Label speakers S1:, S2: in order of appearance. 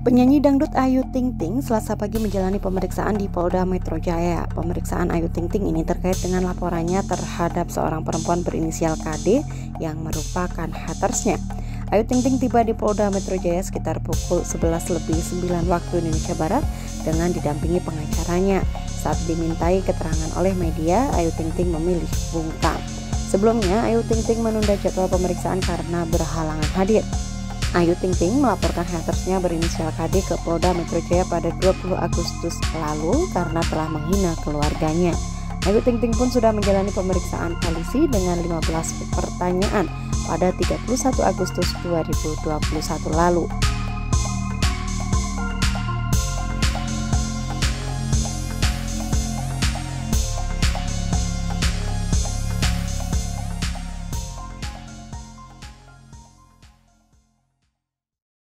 S1: Penyanyi dangdut Ayu Ting Ting selasa pagi menjalani pemeriksaan di Polda Metro Jaya. Pemeriksaan Ayu Ting Ting ini terkait dengan laporannya terhadap seorang perempuan berinisial KD yang merupakan hatersnya. Ayu Ting Ting tiba di Polda Metro Jaya sekitar pukul 11 lebih 9 waktu Indonesia Barat dengan didampingi pengacaranya. Saat dimintai keterangan oleh media, Ayu Ting Ting memilih bungkam. Sebelumnya, Ayu Ting Ting menunda jadwal pemeriksaan karena berhalangan hadir. Ayu Ting Ting melaporkan hatersnya berinisial KD ke Polda Metro Jaya pada 20 Agustus lalu karena telah menghina keluarganya. Ayu Ting Ting pun sudah menjalani pemeriksaan polisi dengan 15 pertanyaan pada 31 Agustus 2021 lalu.